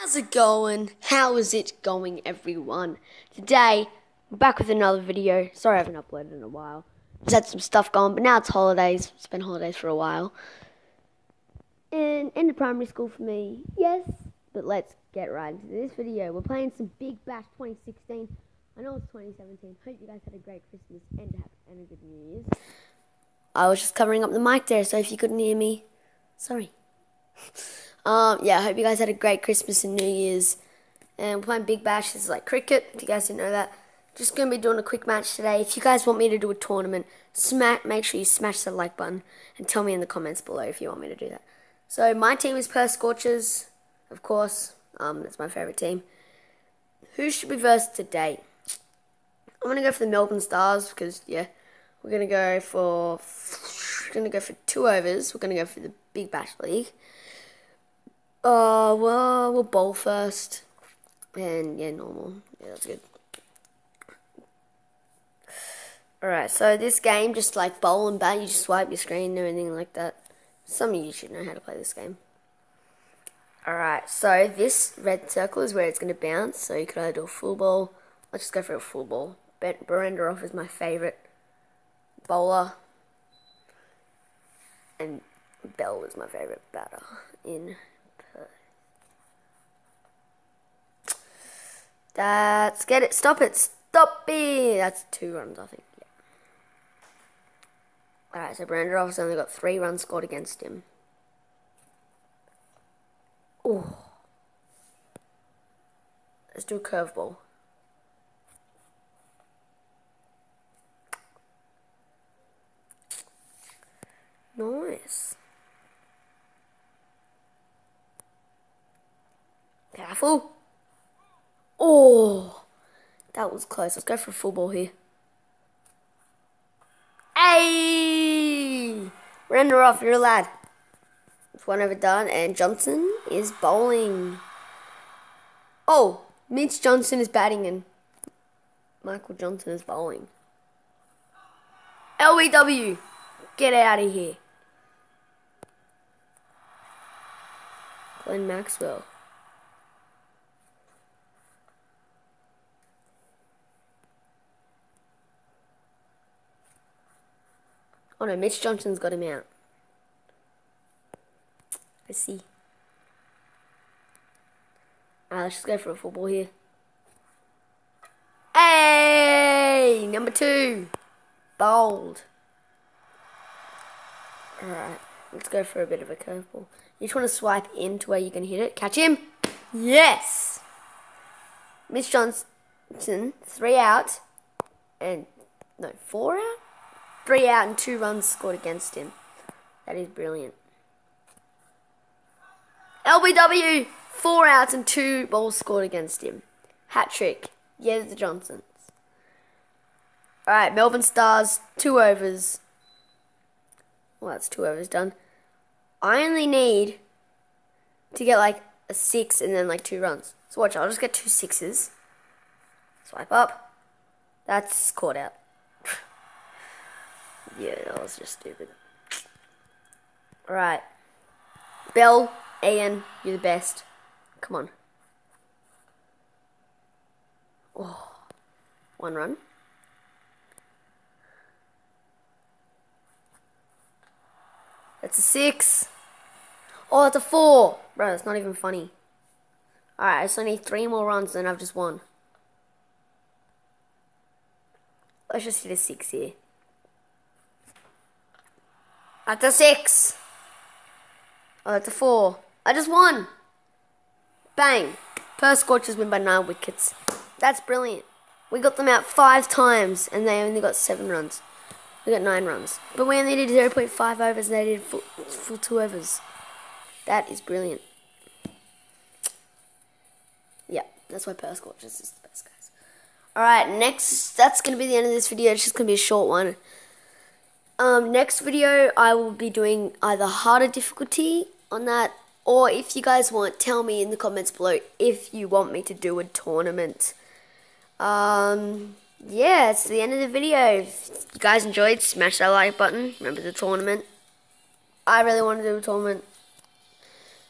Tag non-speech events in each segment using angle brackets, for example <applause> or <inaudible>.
How's it going? How is it going, everyone? Today, I'm back with another video. Sorry I haven't uploaded in a while. Just had some stuff going, but now it's holidays. It's been holidays for a while. And end of primary school for me, yes. But let's get right into this video. We're playing some Big Bash 2016. I know it's 2017. Hope you guys had a great Christmas and, a- and a good New Year's. I was just covering up the mic there, so if you couldn't hear me, sorry. <laughs> Um, yeah, I hope you guys had a great Christmas and New Year's. And playing Big Bash. Is like cricket, if you guys didn't know that. Just gonna be doing a quick match today. If you guys want me to do a tournament, smack make sure you smash the like button and tell me in the comments below if you want me to do that. So my team is Perth Scorchers, of course. Um, that's my favourite team. Who should we verse today? I'm gonna go for the Melbourne Stars because yeah, we're gonna go for we're gonna go for two overs. We're gonna go for the Big Bash League. Uh, well, we'll bowl first. And yeah, normal. Yeah, that's good. Alright, so this game, just like bowl and bat, you just swipe your screen and everything like that. Some of you should know how to play this game. Alright, so this red circle is where it's going to bounce. So you could either do a full ball. Let's just go for a full ball. Behrendorff is my favourite bowler. And Bell is my favourite batter in That's get it. Stop it. Stop it. That's two runs, I think. Yeah. All right. So Brandon Behrendorff's only got three runs scored against him. Oh. Let's do a curveball. Nice. Careful. Was close. Let's go for a full ball here. Hey! Render off, you're a lad. It's one over done, and Johnson is bowling. Oh, Mitch Johnson is batting and Michael Johnson is bowling. LBW, get out of here. Glenn Maxwell. Oh no, Mitch Johnson's got him out. I see. Alright, let's just go for a football here. Hey! Number two. Bowled. Alright, let's go for a bit of a curveball. You just want to swipe into where you can hit it. Catch him. Yes! Mitch Johnson, three out. And, no, four out? Three out and two runs scored against him. That is brilliant. LBW, four outs and two balls scored against him. Hat trick. Yeah, the Johnsons. Alright, Melbourne Stars, two overs. Well, that's two overs done. I only need to get like a six and then like two runs. So watch, I'll just get two sixes. Swipe up. That's caught out. Yeah, that was just stupid. Right. Bell, Ian, you're the best. Come on. Oh, one run. That's a six. Oh, it's a four. Bro, it's not even funny. Alright, I just need three more runs and I've just won. Let's just hit a six here. That's a six. Oh, that's a four. I just won. Bang. Perth Scorchers win by nine wickets. That's brilliant. We got them out five times and they only got seven runs. We got nine runs. But we only did 0.5 overs and they did full, full two overs. That is brilliant. Yeah, that's why Perth Scorchers is the best, guys. Alright, next, that's going to be the end of this video. It's just going to be a short one. Um, next video, I will be doing either harder difficulty on that, or if you guys want, tell me in the comments below if you want me to do a tournament. Um, yeah, it's the end of the video. If you guys enjoyed, smash that like button. Remember the tournament. I really want to do a tournament.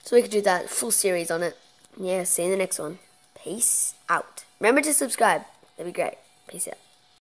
So we could do that full series on it. Yeah, see you in the next one. Peace out. Remember to subscribe. That'd be great. Peace out.